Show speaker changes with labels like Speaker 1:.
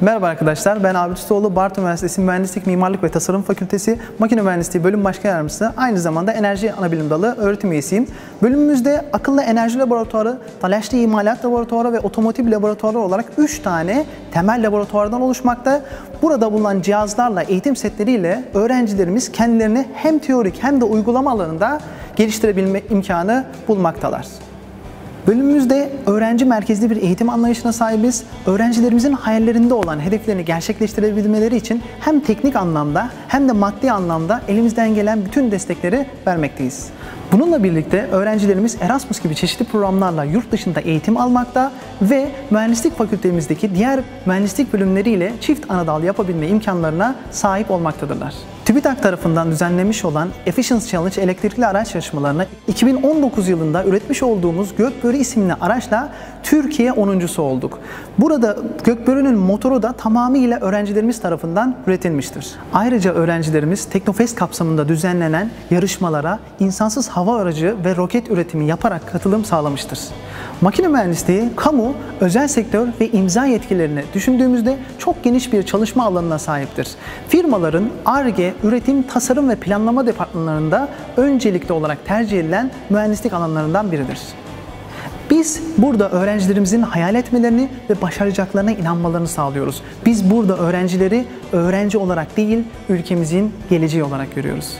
Speaker 1: Merhaba arkadaşlar, ben Abid Ustaoğlu, Bartu Üniversitesi Mühendislik, Mimarlık ve Tasarım Fakültesi Makine Mühendisliği Bölüm Başkan Yardımcısı, aynı zamanda Enerji Anabilim Dalı öğretim üyesiyim. Bölümümüzde akıllı enerji laboratuvarı, talaşlı imalat laboratuvarı ve otomotiv laboratuvarı olarak 3 tane temel laboratuvardan oluşmakta. Burada bulunan cihazlarla, eğitim setleriyle öğrencilerimiz kendilerini hem teorik hem de uygulama alanında geliştirebilme imkanı bulmaktalar. Bölümümüzde öğrenci merkezli bir eğitim anlayışına sahibiz. Öğrencilerimizin hayallerinde olan hedeflerini gerçekleştirebilmeleri için hem teknik anlamda hem de maddi anlamda elimizden gelen bütün destekleri vermekteyiz. Bununla birlikte öğrencilerimiz Erasmus gibi çeşitli programlarla yurt dışında eğitim almakta ve mühendislik fakültemizdeki diğer mühendislik bölümleriyle çift anadal yapabilme imkanlarına sahip olmaktadırlar. TÜBİTAK tarafından düzenlemiş olan Efficiency Challenge elektrikli araç yarışmalarına 2019 yılında üretmiş olduğumuz Gökbörü isimli araçla Türkiye 10.sü olduk. Burada Gökbörü'nün motoru da tamamıyla öğrencilerimiz tarafından üretilmiştir. Ayrıca öğrencilerimiz Teknofest kapsamında düzenlenen yarışmalara insansız hava aracı ve roket üretimi yaparak katılım sağlamıştır. Makine mühendisliği, kamu, özel sektör ve imza yetkilerini düşündüğümüzde çok geniş bir çalışma alanına sahiptir. Firmaların ARGE, üretim, tasarım ve planlama departmanlarında öncelikli olarak tercih edilen mühendislik alanlarından biridir. Biz burada öğrencilerimizin hayal etmelerini ve başaracaklarına inanmalarını sağlıyoruz. Biz burada öğrencileri öğrenci olarak değil, ülkemizin geleceği olarak görüyoruz.